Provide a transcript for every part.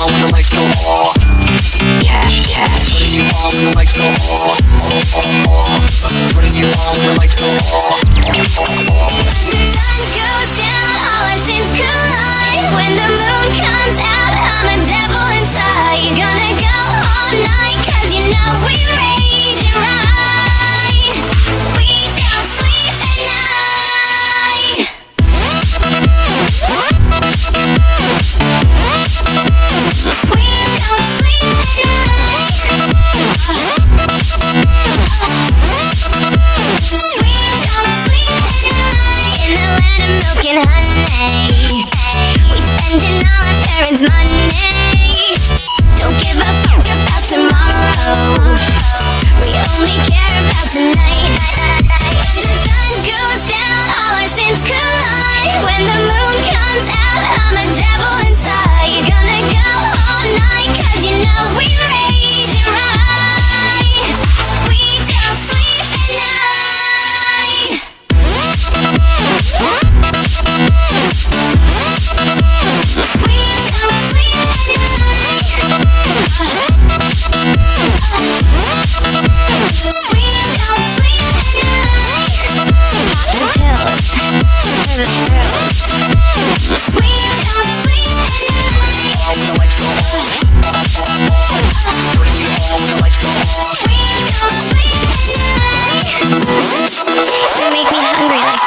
on when the lights go off? Cash, cash. You on when the lights go off? You on when the lights go off? broken, honey. We spending all our parents' money. Don't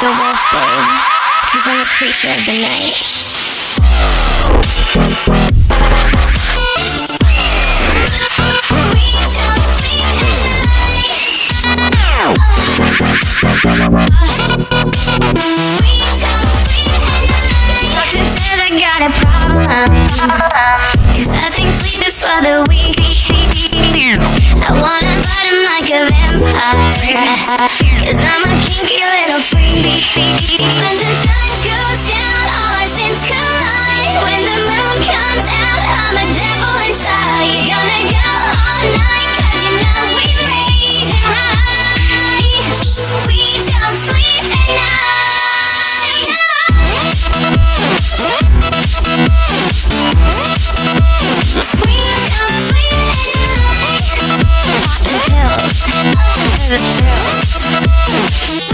the wolf thing, cause I'm a creature of the night. Doctor I got a Cause I think sleep is for the weak I wanna bite him like a vampire. Cause I'm a kinky little freak it.